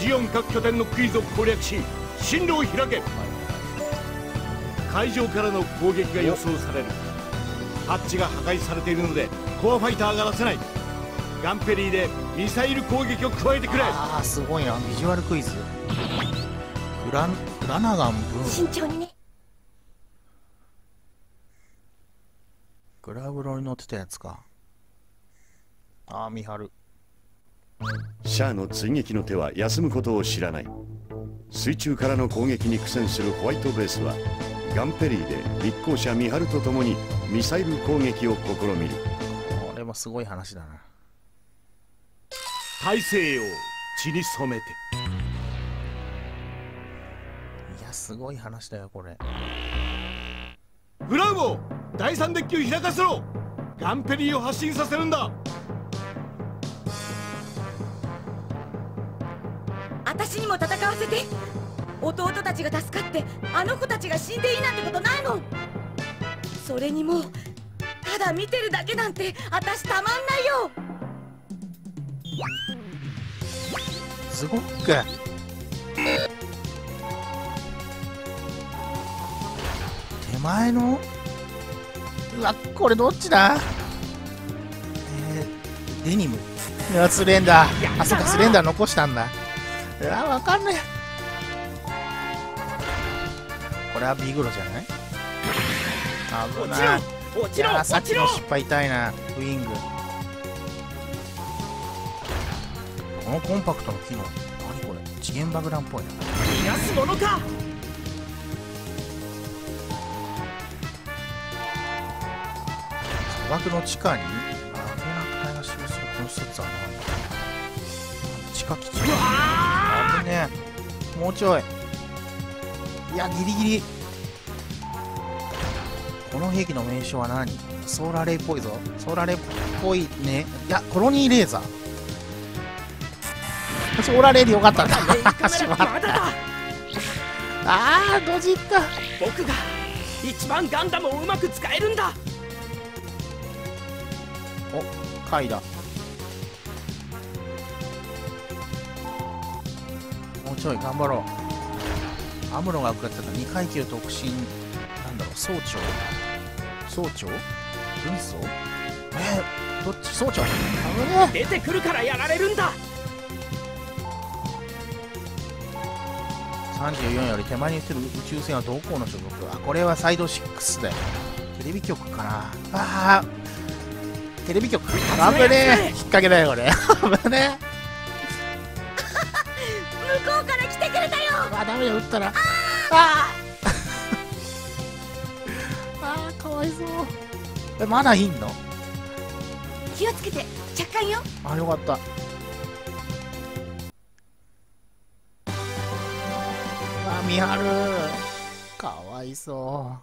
ジオン各拠点のクイズを攻略し進路を開け。海上からの攻撃が予想される。ハッチが破壊されているのでコアファイターが出せない。ガンペリーでミサイル攻撃を加えてくれ。ああすごいな。ビジュアルクイズグラングラナガンブーン慎重にね。グラブロに乗ってたやつか。ああ見張るシャアの追撃の手は休むことを知らない。水中からの攻撃に苦戦するホワイトベースはガンペリーで密航者ミハルと共にミサイル攻撃を試みる。これもすごい話だな。大西洋血に染めて。いやすごい話だよこれ。ブラウボ第三デッキを開かせろ。ガンペリーを発進させるんだ私にも戦わせて。弟たちが助かってあの子たちが死んでいいなんてことないもん。それにもうただ見てるだけなんて私たまんないよ。すごっく。手前の？うわこれどっちだ？えー、デニム。いやスレンダーあそっかスレンダー残したんだうわわかんねえこれはビグロじゃない？危ない。落ちろいやーさっきの失敗痛いなウイング。このコンパクトの機能何これ？次元爆弾っぽいな逃がすものか。砂漠の地下に危なくないが使用するこの施設は何だ。地下基地。危ね。えもうちょい。いやギリギリ。この兵器の名称は何？ソーラーレイっぽいぞ。ソーラーレイっぽいね。いやコロニーレーザー。ソーラーレイでよかったんだしまったあードジった。僕が一番ガンダムをうまく使えるんだ。お貝だちょい頑張ろう。アムロが食らってた2階級特進なんだろう総長？総長？軍曹？えー、どっち？総長？出てくるからやられるんだ。え34より手前にしてる宇宙船はどこの所属？あこれはサイド6だよ。テレビ局かな。あーテレビ局？危ねえ。引っ掛けだよこれ。危ねえあダメだ撃ったら。あああーかわいそう。えまだいんの？気をつけて。着艦よ。あよかった。あみはるかわいそ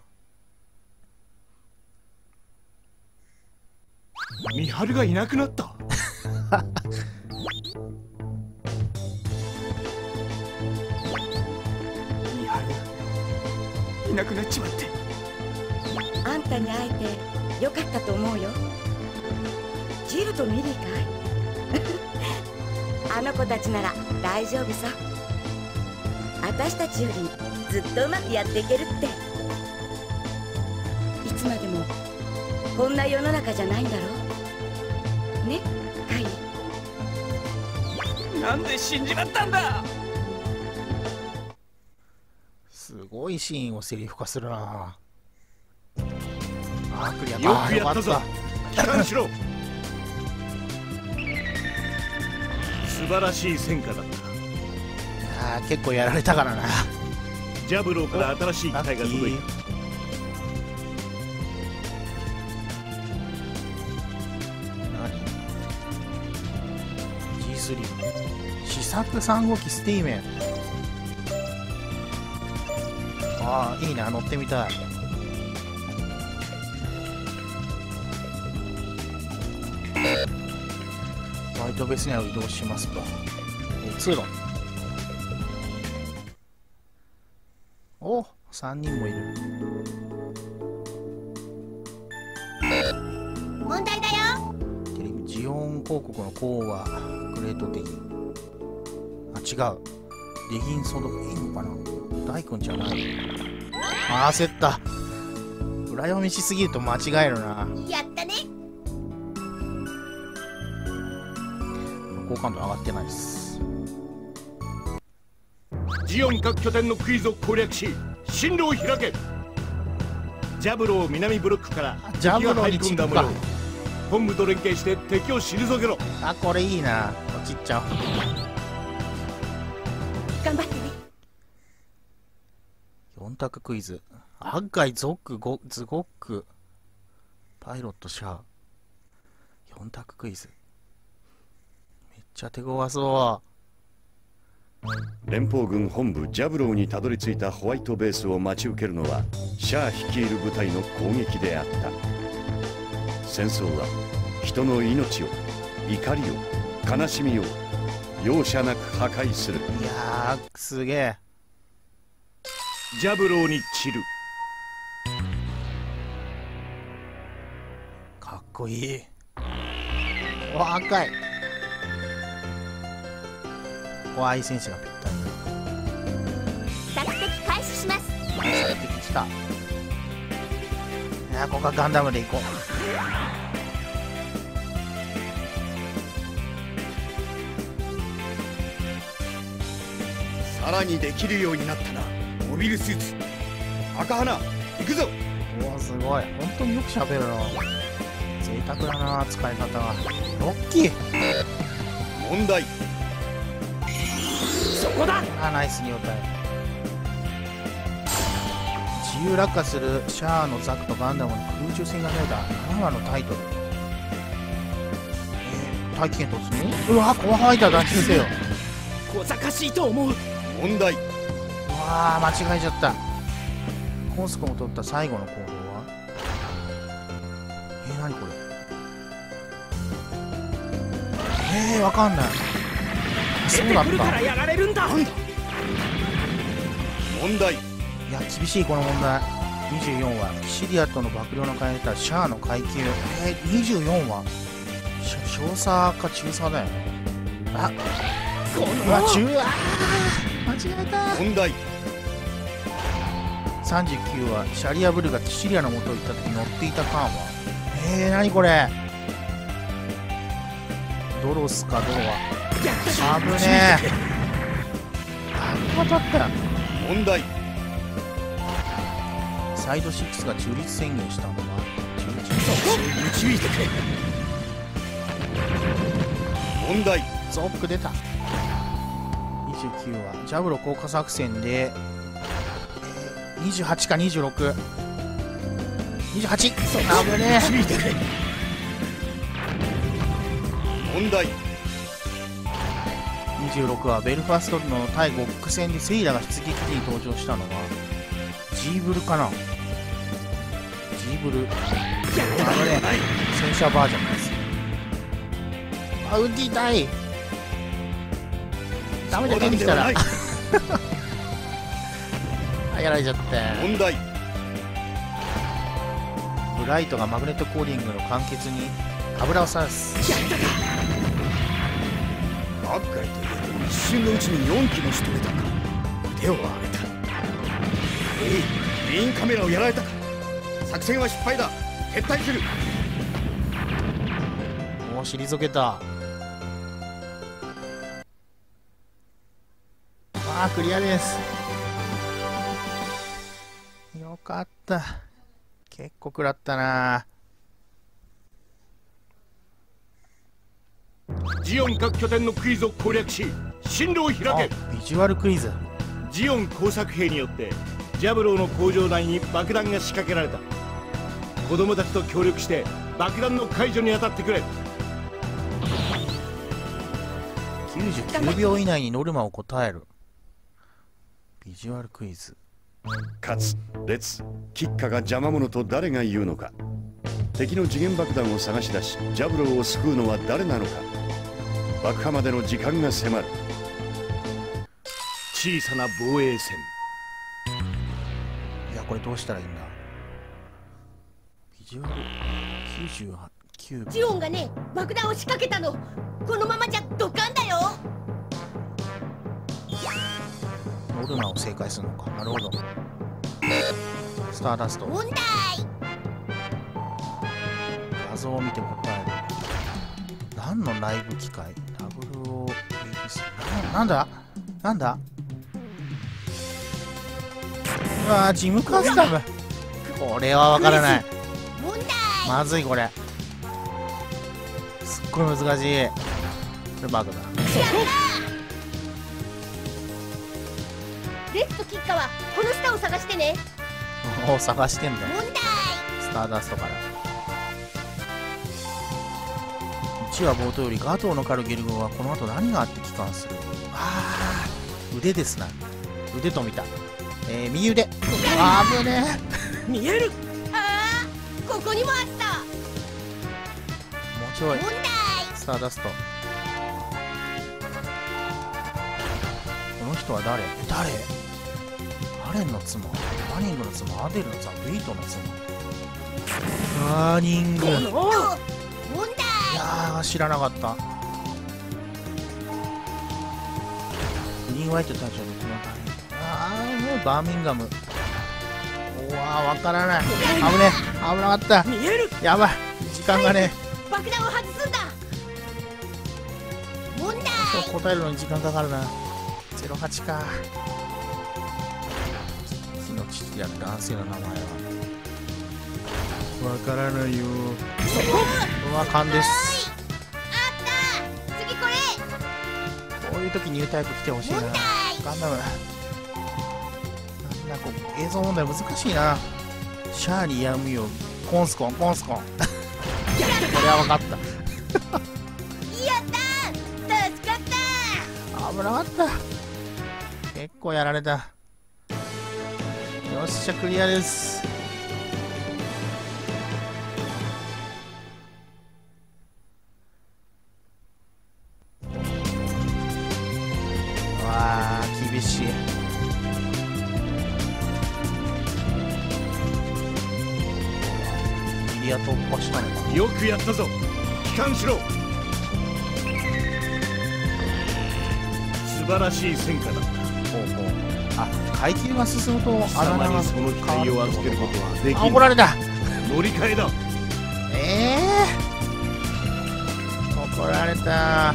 ミハルがいなくなった なくなっちまって。あんたに会えてよかったと思うよ。ジルとミリーかい？あの子たちなら大丈夫さ。私たちよりずっとうまくやっていけるって。いつまでもこんな世の中じゃないんだろう。ねカイ？なんで死んじまったんだ？ごいシーンをセリフ化するな。あークリアよくやったぞ。帰還しろ。素晴らしい戦果だった。あー結構やられたからな。ジャブローから新しい機体が届いー。た何 G3 試作3号機スティーメンああいいな乗ってみたい。ホワイトベース内を移動しますとえ通路。お3人もいる。問題だよ。テレビジオン広告の項はグレート的あ違う。レギンソドいいのかな大君じゃな。い焦った。裏読みしすぎると間違えるな。やったね。好感度上がってないです。ジオン各拠点のクイズを攻略し進路を開け。ジャブロー南ブロックからジャブローに敵が入り込んだ模様本部と連携して敵を退けろ。あこれいいな。こっち行っちゃおう択クイズ。案外ゾックゴズゴックパイロットシャア。4択クイズ。めっちゃ手強そ連邦軍本部ジャブローにたどり着いたホワイトベースを待ち受けるのはシャア率いる部隊の攻撃であった。戦争は人の命を怒りを悲しみを容赦なく破壊する。ういやーすげえジャブローに散る。かっこいい。お赤い。ここは愛戦士がぴったり。索敵開始します。されてきた。いやーここはガンダムで行こう。さらにできるようになったなモビルスーツ。赤花行くぞ。おおすごい。本当によく喋るな。贅沢だな使い方がロッキー。問題。そこだ。あナイスに応対自由落下するシャアのザクとガンダムの空中戦が出た。7話のタイトル。えー、大気圏突入？うわコアファイター脱出せよ。小賢しいと思う。問題うわー間違えちゃった。コンスコも取った最後の行動は？えー、何これ？えー、わかんない。出そうだった。てくるからやられるんだ。問題。いや厳しいこの問題。24話。キシリアとの幕僚の変えたシャアの階級。えー、24話？し少佐か中佐だよね。あこうわの中あー間違えた。問題39話シャリアブルがキシリアの元を行った時乗っていた艦は？えー、何これ？ドロスかドロは危ねえ。あ当たったよ問題。サイド6が中立宣言したのは？11導いてくれ問題。ゾック出た。29話ジャブロ降下作戦で、えー、28か26 28危ね導いてくれ問題。え26話ベルファストの対ゴック戦でセイラが出撃時に登場したのはジーブルかな？ジーブル。危ねえ。戦車バージョンです。あウンディ痛いダメだ出てきたらやられちゃった問題。ブライトがマグネットコーリングの間欠に油をさす。バッカイといえど一瞬のうちに4機も仕留めたか。腕を上げた。えいメインカメラをやられたか。作戦は失敗だ。撤退する。もう退けた。ああクリアですった。結構食らったな。ジオン各拠点のクイズを攻略し進路を開あけビジュアルクイズ。ジオン工作兵によってジャブローの工場内に爆弾が仕掛けられた。子供たちと協力して爆弾の解除に当たってくれ。99秒以内にノルマを答える。ビジュアルクイズ勝つ列吉花が邪魔者と誰が言うのか。敵の次元爆弾を探し出しジャブローを救うのは誰なのか。爆破までの時間が迫る。小さな防衛線いやこれどうしたらいいんだ？ビジュアル99ジオンがね爆弾を仕掛けたの。このままじゃドカンだよルマを正解するのかなるほどスターダスト問題画像を見て答える何の内部機械 WOABC ななんだなんだうわージムカスタムこれはわからない問題まずいこれすっごい難しいこれバグだとキッカはこの下を探してね。おお探してんだ問題。スターダストから。1話冒頭よりガトーの狩るゲル軍はこの後何があって帰還する？あー腕ですな。腕と見た。えー、右腕あー危ね見えるああここにもあった。えもうちょい。問題。スターダスト。この人は誰？誰？アレンの妻？バニングの妻？アデルの妻？ウィートの妻？バーニング。いやー知らなかった。グリーンワイトたちはこのあーもうバーミンガム。うわーわからない。危ねえ。危なかった。見える。やばい。時間がね。爆弾を外すんだ。問題。答えるのに時間かかるな。08か火の父である男性の名前は。わからないよ。うわ勘です。あった。次これ。こういう時ニュータイプ来てほしいな。ガンダム。なんだこう映像問題難しいな。シャーリーやむよ。コンスコンコンスコン。これは分かった。やった。助かった。危なかった。結構やられた。よっしゃクリアです。わあ厳しい。ミリア突破したのかなよくやったぞ。帰還しろ。素晴らしい戦果だ階級が進むと貴あだ名が様にその期待を預けることはできあん怒られた。乗り換えだ。ええー、怒られた。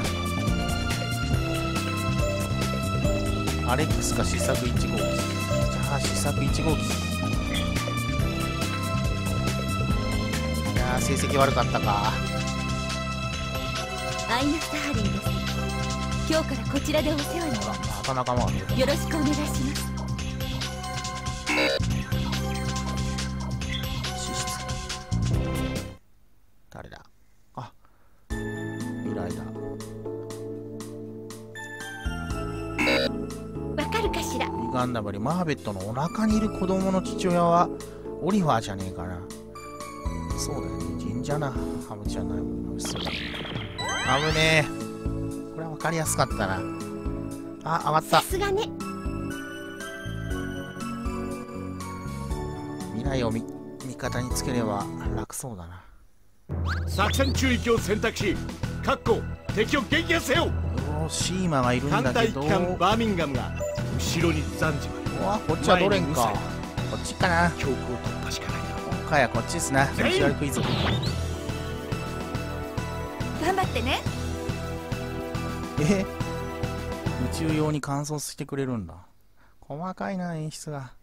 アレックスか試作1号機。じゃあ試作1号機いやー成績悪かったかアイナ・サハリンです今日からこちらでお世話にまた仲間が出たよろしくお願いします。誰だ？あ未来だ。わかるかしら？ガンダムよりマーベットのお腹にいる子供の父親はオリファーじゃねえかな。そうだよね。神社な。ハムじゃないもんそうだ危ねえ。これは分かりやすかったなあ上がった。さすがね。未来を味味方につければ楽そうだな。作戦中域を選択し確保敵を撃破せよ。シーマがいるん艦だけど。隊機関バーミンガムが後ろに残じうわこっちはドレンか。こっちかな。強行突破しかないな。今回はこっちですな。全員ビジュアルクイズ頑張ってね。え？宇宙用に乾燥してくれるんだ。細かいな演出が。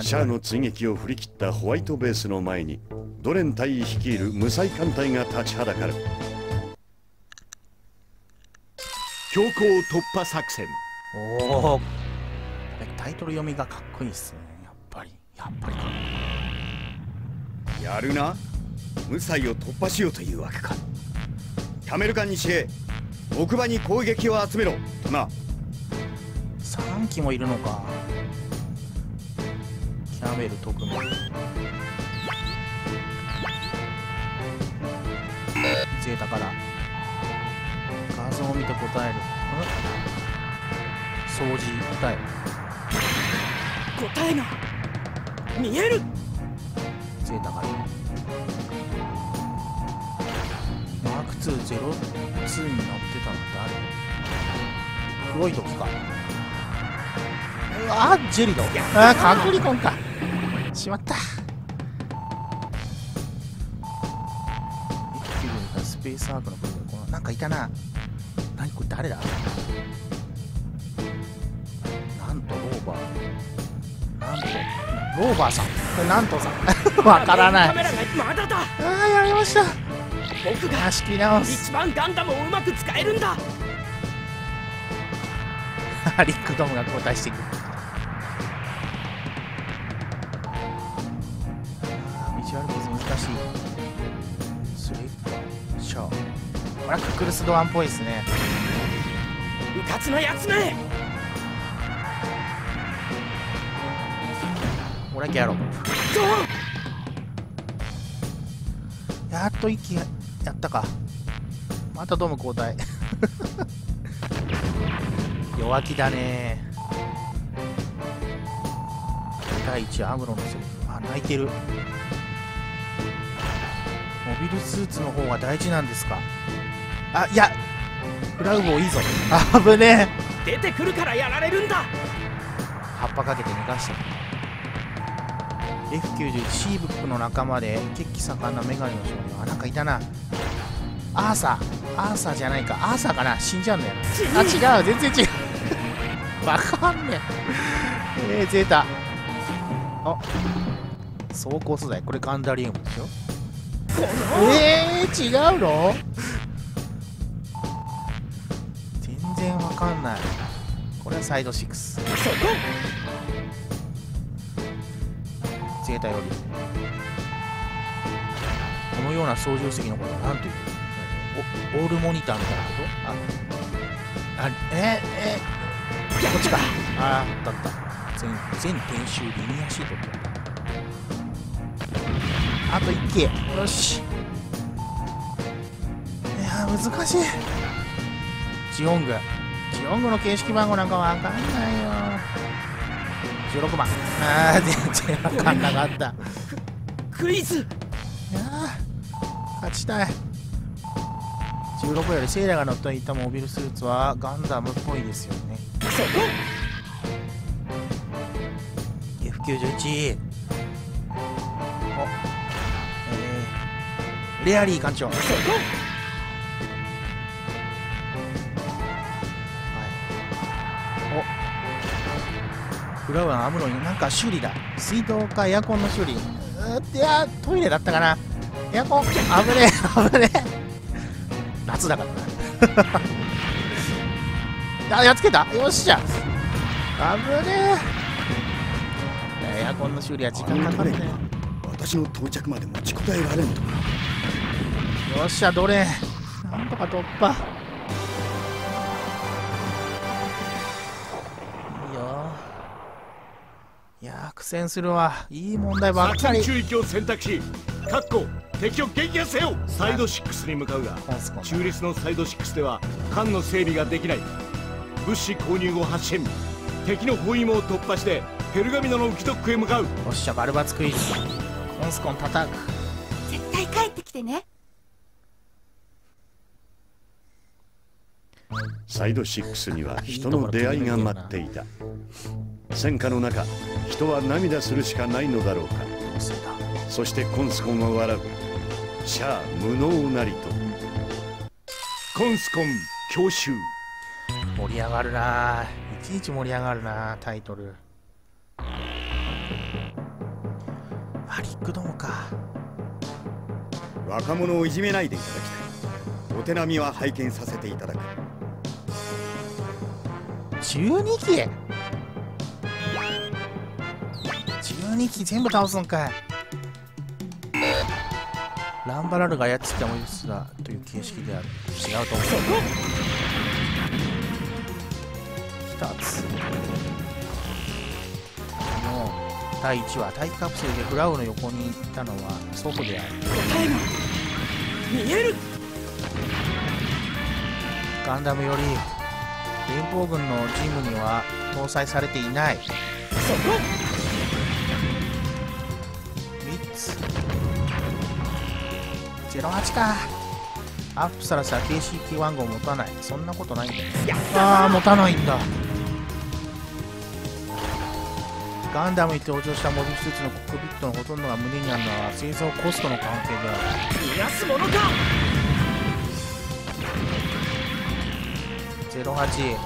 シャアの追撃を振り切ったホワイトベースの前にドレン隊率いる無彩艦隊が立ちはだかる。強行突破作戦。おおタイトル読みがかっこいいっすね。やっぱり。やっぱりかっやるな。無彩を突破しようというわけかキャメル艦に司令奥場に攻撃を集めろとな。3機もいるのか。キャメル特命ゼータから。画像を見て答える。ん掃除答え答えが見える。ゼータからマーク202に乗ってたの誰？黒い時か。あジェリドあカクリコンか。しまった。スペースアークの部分このなんかいたな。何？これ誰だ？なんとローバー。なんとローバーさん。これなんとさん。わからない。カメラがまだだああやりました僕が仕切り直す一番ガンダムをうまく使えるんだ。リックドームが交代していく。ビジュアルポーズ難しい。スリッパショーこれはククルスドアンっぽいですね。うかつなやつめ。これはギャロ。ップやっと息ややったか。またドーム交代。弱気だね。第1アムロのセリフあ泣いてる。モビルスーツの方が大事なんですか。あいやフラウボーいいぞ。あぶねえ。出てくるからやられるんだ。葉っぱかけて逃がして F91 シーブックの仲間で血気盛んなメガネの少年。あなんかいたな。アーサー。アーサーじゃないか。アーサーかな。死んじゃうんだよ。あ違う。全然違う。わかんねえ。えー、ゼータ。あ。走行素材。これガンダリウムでしょえー、違うの？全然わかんない。これはサイド6そこゼータよりこのような操縦席のことは何というオールモニターみたいなことああええこっちかああだった。全全編集リニアシートってあと1機よしいやー難しい。ジオング。ジオングの形式番号なんかわかんないよ。16番。ああ全然わかんなかった。いクイズ。勝ちたい。16よりセイラが乗っていたモビルスーツはガンダムっぽいですよね。そこ F91 おえー、レアリー艦長フラワーアムロになんか修理だ。水道かエアコンの修理。うーいやトイレだったかな。エアコン危ねえ危ねえ。夏だからな。あやっつけた。よっしゃ。危ねえ。エアコンの修理は時間かかるね私の到着まで持ちこたえられんとよっしゃどれなんとか突破戦するわ。いい問題ばっかり。中域を選択しかっこ敵を撃破せよ。サイド6に向かうがコンスコン中立のサイド6では艦の整備ができない。物資購入を発進。敵の包囲網を突破してペルガミノのウキドックへ向かう。よっしゃバルバツクイズ。コンスコン叩く。絶対帰ってきてね。サイド6には人の出会いが待っていた。戦火の中人は涙するしかないのだろうか。そしてコンスコンは笑う。シャア無能なりと。コンスコン教習。盛り上がるな。ぁいちいち盛り上がるなぁタイトル。あリックドームか。若者をいじめないでいただきたい。お手並みは拝見させていただく。12機12機全部倒すんかい。ランバラルが操ったモビルスだという形式である。違うと思う。2つ。の第1話大気カプセルでブラウの横にいたのは祖父である。答えが見える。ガンダムより連邦軍のジムには搭載されていない。そこ08か。アップしたらさ KCP 番号持たない。そんなことないんだよ。ああ持たないんだ。ガンダムに登場したモビルスーツのコックピットのほとんどが胸にあるのは製造コストの関係である逃がすものか。08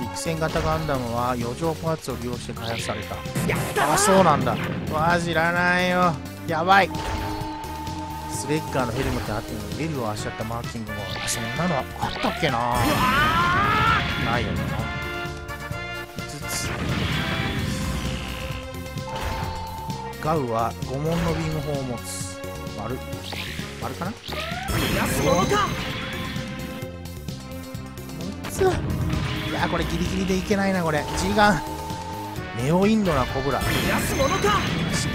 陸戦型ガンダムは余剰パーツを利用して開発された。やったあそうなんだ。わあ知らないよ。やばいスレッガーのヘルメットあってのにベルをあしらったマーキングもあそんなのあったっけな。ないよな。5つ。ガウは5門のビーム砲を持つ。丸。丸かな？逃がすものか6つ。いやこれギリギリでいけないなこれ。G ガンネオインドなコブラ。逃がすものか！知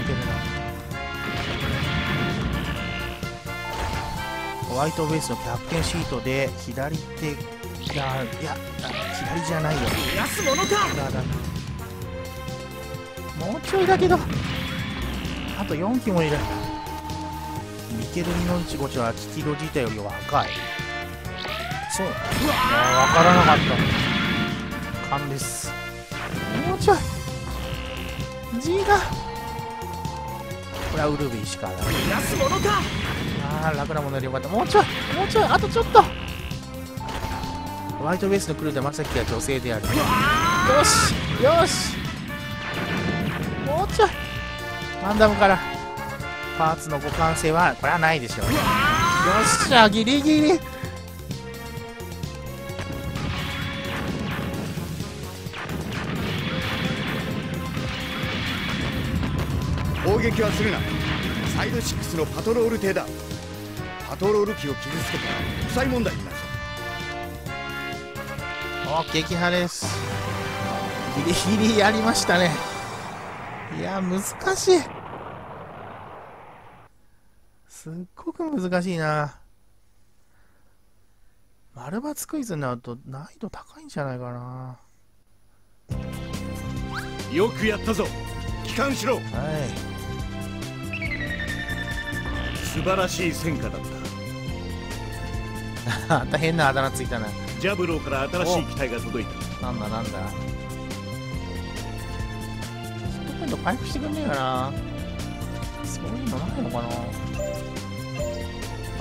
ホワイトベースのキャプテンシートで左手いやいや左じゃないよ。すものかだだもうちょいだけど。あと4機もいる。ミケルリのチゴチはキキロ自体より若い。そう。なのあー分からなかった。勘です。もうちょい。G が。これはウルビーしかない。すものかああ楽なものでよかった。もうちょいもうちょいあとちょっと。ホワイトベースのクルーでまさきは女性である。よしよし。もうちょい。ガンダムから。パーツの互換性はこれはないでしょう。よっしゃギリギリ。砲撃はするな。サイド6のパトロール艇だパトロール機を傷つけたら国際問題になるぞ。お撃破です。ギリギリやりましたね。いや難しい。すっごく難しいな。丸抜クイズになると難易度高いんじゃないかな。よくやったぞ。帰還しろ。はい。素晴らしい戦果だっあんた変なあだ名ついたな。たジャブローから新しい機体が届いた。なんだなんだ。ヒットポイント回復してくんねえかな。そういうのないのかな。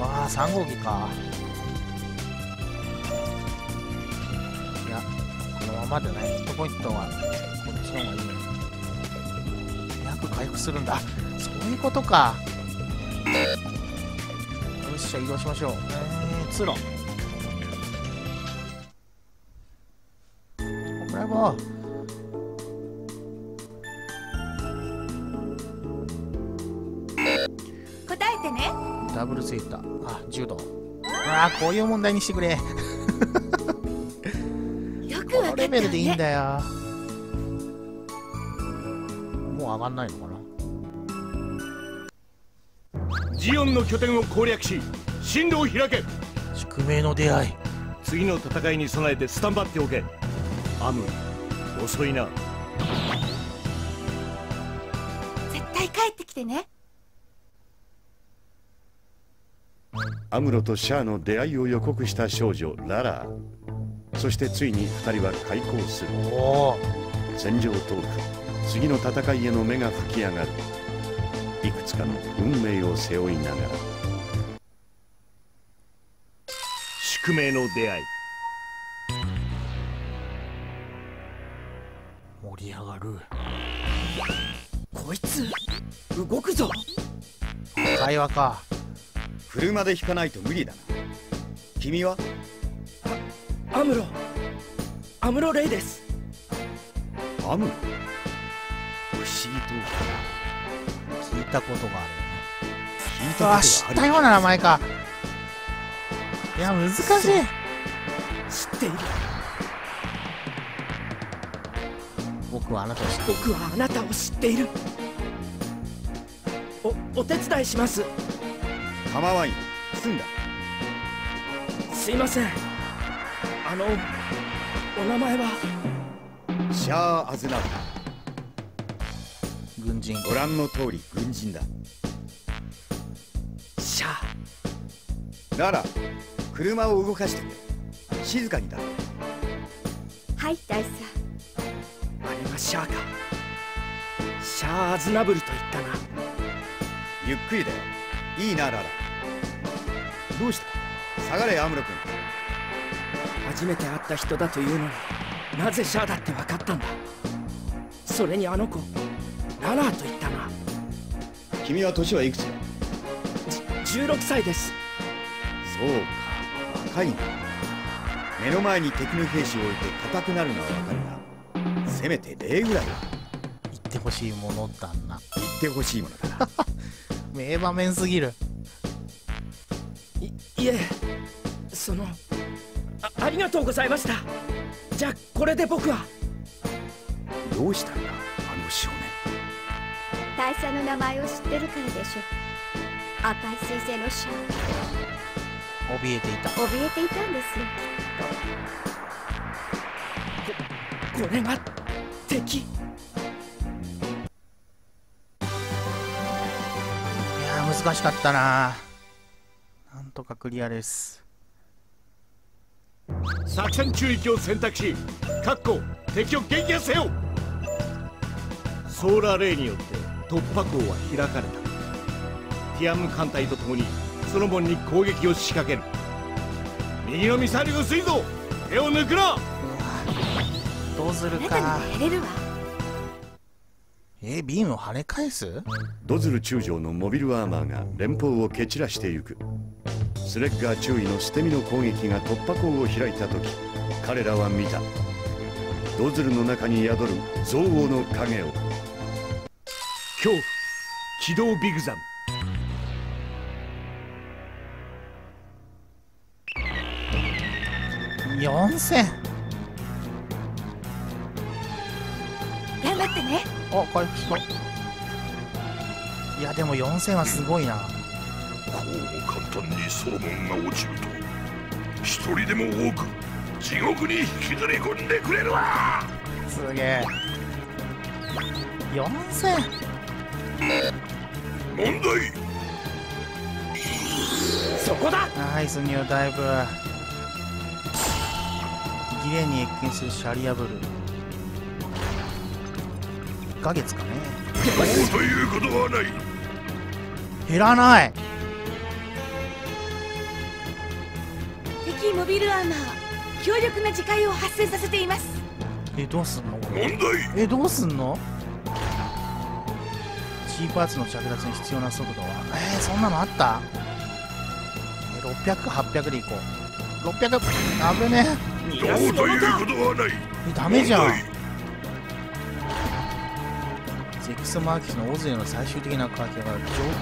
ああ3号機か。いやこのままでない。ヒットポイントは。こっちの方がいいね。200回復するんだ。そういうことか。よっしゃ移動しましょう。えー、通路。ブラボー答えてね。ダブルゼータあ柔道。ああこういう問題にしてくれ。よくこのわかったわレベルでいいんねだよ。もう上がんないのかなジオンの拠点を攻略し進路を開け。宿命の出会い。次の戦いに備えてスタンバっておけ。アム遅いな。絶対帰ってきてね。アムロとシャアの出会いを予告した少女ララ。そしてついに2人は開校する。戦場遠く次の戦いへの目が吹き上がるいくつかの運命を背負いながら。宿命の出会い。盛り上がる。こいつ動くぞ。会話か。車で引かないと無理だな。君は？アムロ。アムロレイです。アムロ？不思議とたことがあ聞いたるあ知ったような名前か。いや難しい。知っている。僕はあなたを知って僕はあなたを知っている。おお手伝いします。構わんよ。済んだ。すいません。あのお名前は？シャア・アズナブ軍人。ご覧の通り軍人だ。シャア。なら車を動かしてくれ静かにだ。はい大佐あれがシャアか。シャア・アズナブルと言ったな。ゆっくりだよ。いいなララ。どうした？下がれアムロ君。初めて会った人だというのになぜシャアだって分かったんだ？それにあの子ララーと言ったな。君は年はいくつだ？じ16歳です。そうか若いな目の前に敵の兵士を置いて硬くなるのはわかるがせめて礼ぐらいは。言ってほしいものだな。言ってほしいものだな。名場面すぎる。いいえそのあありがとうございました。じゃあこれで僕は。どうしたんだあの少年大佐の名前を知ってるからでしょ赤い彗星のシャ怯えていた怯えていたんですよこれが敵いや難しかったななんとかクリアです作戦中域を選択し確保敵を撃破せよソーラーレイによって突破口は開かれた。ティアム艦隊と共にソロモンに攻撃を仕掛ける。右のミサイルが薄いぞ。手を抜くな。どうするかえー、ビームを跳ね返す？ドズル中将のモビルアーマーが連邦を蹴散らしてゆく。スレッガー中尉の捨て身の攻撃が突破口を開いた時彼らは見た。ドズルの中に宿る憎悪の影を恐怖。機動ビグザン4000頑張ってね。お回復した。いやでも4000はすごいな。こうも簡単にソロモンが落ちると一人でも多く地獄に引きずり込んでくれるわ。すげえ。4000問題。そこだ。ナイスニューダイブギレに越見するシャリアブル。1ヶ月かね。こうということはない。減らない。敵モビルアーマー強力な磁界を発生させています。えどうすんの？問題。えどうすんの？C パーツの着脱に必要な速度は。えー、そんなのあった？えー600か800でいこう。600危ね逃どうというかことはない。ええダメじゃん。ゼクスマーキスのオズレの最終的な火器は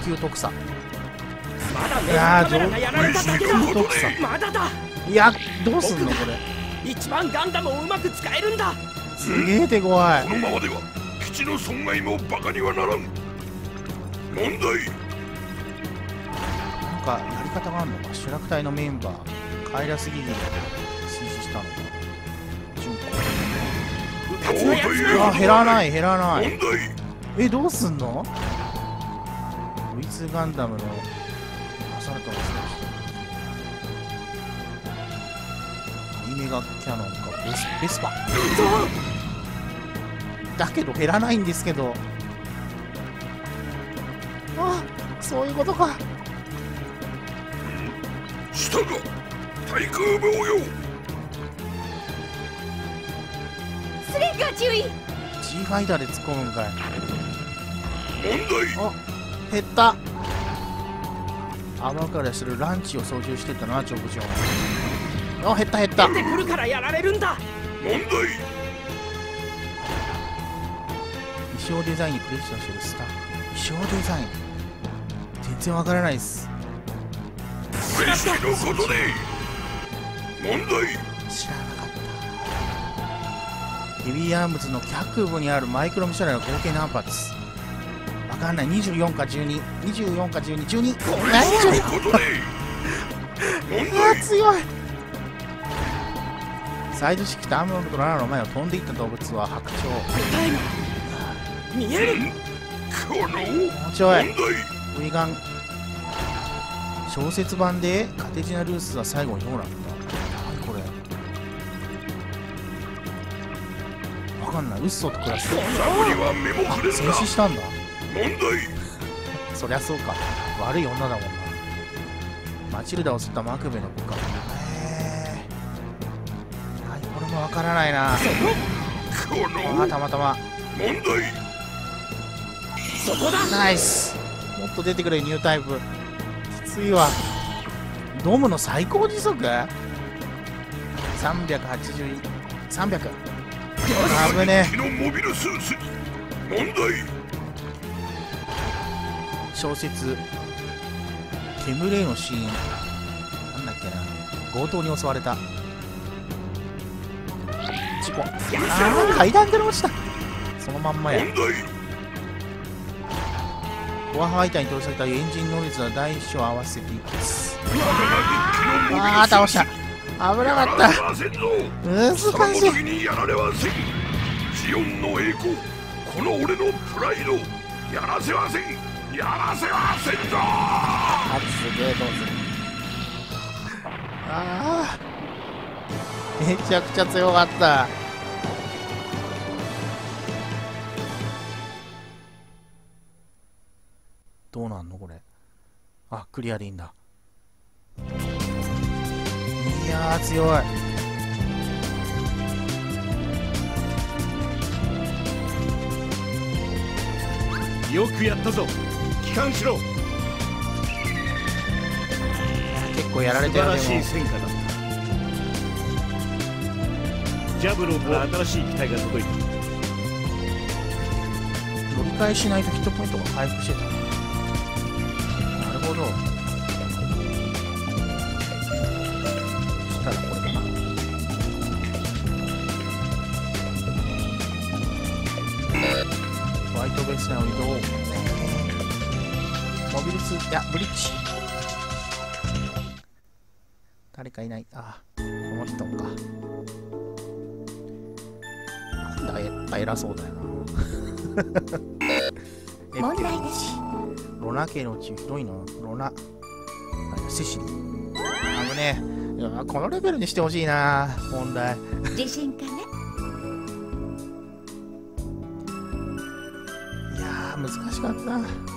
上級特差。いや上級特差。まだだいやどうすんのこれ？一番ガンダムをうまく使えるんだ。すげえ手強い。なこのままでは基地の損害もバカにはならん問題。んかやり方があるのか？主楽隊のメンバーカイラスギギが推進したのか？順うわ減らない減らない。問題。えどうすんの？ドイツガンダムのアサルトのアニメガキャノンか。ベスベスパ。だけど減らないんですけどそういうことか。したが対空棒よスレッガー注意。G ファイターで突っ込むんかい。問題。あ減った。甘からするランチを操縦してたな直上あ減った減った。出てくるからやられるんだ。問題。衣装デザインにプレッシャーしてるスタッフ。衣装デザイン。全然わからないっす。正式のことで問題。知らなかった。ヘビーアームズの脚部にあるマイクロミサイルの合計何発わかんない。24か1224か1212何正式のことで問うわ題強い。サイド式とアームロックとラナの前を飛んでいった動物は白鳥。見えるこの問もうちょい題。ウィガン小説版でカテジナ・ルースは最後にどうなった何これ。わかんない。ウッソと暮らすサブには目もくれ戦死したんだ。問題。そりゃそうか。悪い女だもんな。マチルダを吸ったマクベの子か。へえはいこれもわからないな。あたまたま。問題。そこだナイス。もっと出てくれニュータイプきついわ。ドムの最高時速 ?380 300危ね敵の？モビルスーツ。問題。小説「テムレイのシーン」なんだっけな。強盗に襲われた。事故あー階段から落ちた。そのまんまや。問題コアハイターに搭載されたエンジン能率は第一章合わせていくつああー倒した。危なかった。難そのしい。時にやられはせんジオンの栄光この俺のプライドやらせはせん。やらせはせんぞ。あすげえどうするああめちゃくちゃ強かったあクリアでいいんだ。いやー強い。よくやったぞ。帰還しろ。結構やられ素てるでも晴らしい戦果だった。ジャブローから新しい機体が届いた。乗り換えしないとヒットポイントが回復してたほど。そしたらこれかな。ホワイトベース内を移動モビルスいやブリッジ。誰かいない。あこの人か。なんだやっぱ偉そうだよな。ナ家のうち広いの。ロナ。あセシリ。あぶねこのレベルにしてほしいな問題。自信かねいやー難しかった